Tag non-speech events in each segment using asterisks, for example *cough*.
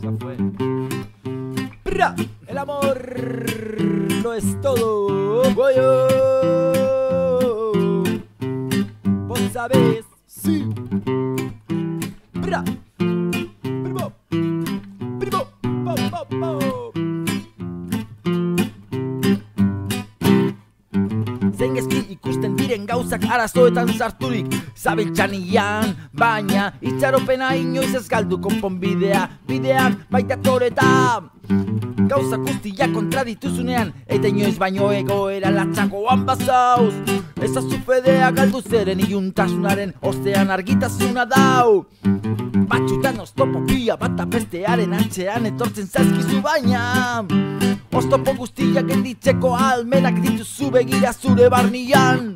Ya fue. Bra, El amor lo es todo. Voy Vos sabés, sí. Bra. Gauzak arazoetan sarturik. Zabiltzanian, baina itxaropena inoiz ez galdu konponbidea. Bidean baita toreta. Gauza guztia kontra dituzunean Eta inoiz baino egoera latxagoan bazauz. Ezazu fedea galdu zeren iluntasunaren Ostean argitasuna dau. Batxutan oztopo pia bata bestearen antxean etortzen zaizkizu baina. Oztopo guztiak genditzeko almenak dituzu begira zure barnian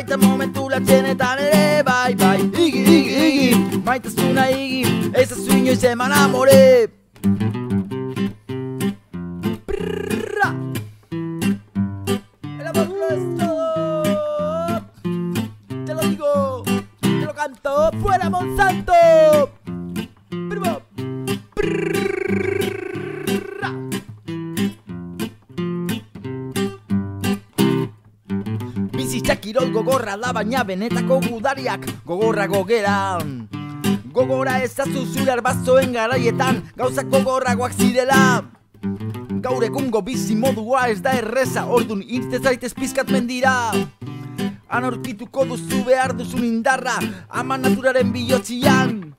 Baita momentu latzenetan ere, bai, bai Igi, igi, igi, maitasuna igi Ez ez inoiz eman amore Brrra. El amor es todo. Te lo digo, te lo canto. ¡Fuera Monsanto! Bizitza kirol gogorra da baina benetako gudariak gogorra gogeran. Gogora ezazu zure arbazoen garaietan gauzak gogorragoak zirela. Gaur egungo bizi modua ez da erreza Ordun irte zaitez pizkat mendira. Han aurkituko duzu behar duzun indarra Ama naturaren bihotzian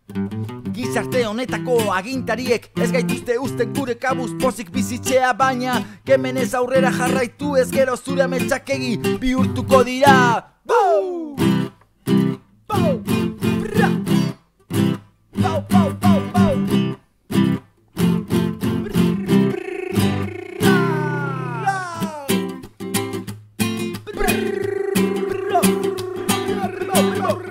Gizarte honetako agintariek ez gaituzte usten gure kabuz pozik bizitzea baina Kemenez aurrera jarraitu ez gero zure ametxakegi bihurtuko dira. Bau! Bau! Bra! Bau, bau, bau, bau! Igi,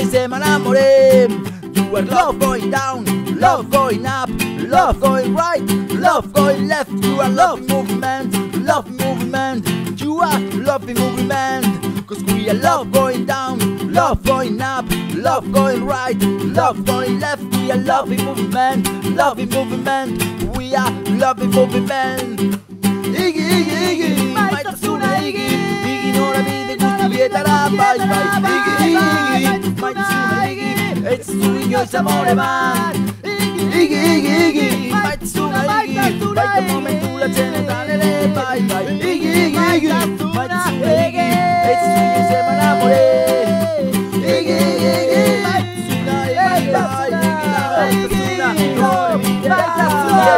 Inoiz eman amore You are love going down, love going up Love going right, love going left. You are love movement, love movement. You are loving movement. Cause we are love going down, love going up Love going right, love going left. We are loving movement, loving movement. We are loving movement Maitasuna Iggy Ez zu inoiz amore man Iggy, Iggy, Iggy Maitasuna Iggy Baita momentu latzenetan ere Bai, bai Iggy, Iggy, Iggy Maitasuna Iggy Ez zu inoiz eman amore Iggy Maitasuna Iggy Bai, bai Iggy Maitasuna, Maitasuna, Maitasuna,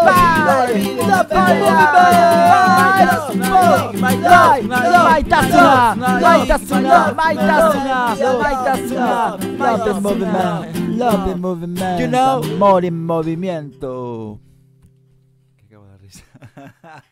Maitasuna, Love and movement, love and movement, You know? amor en movimiento. Que cago de risa. *laughs*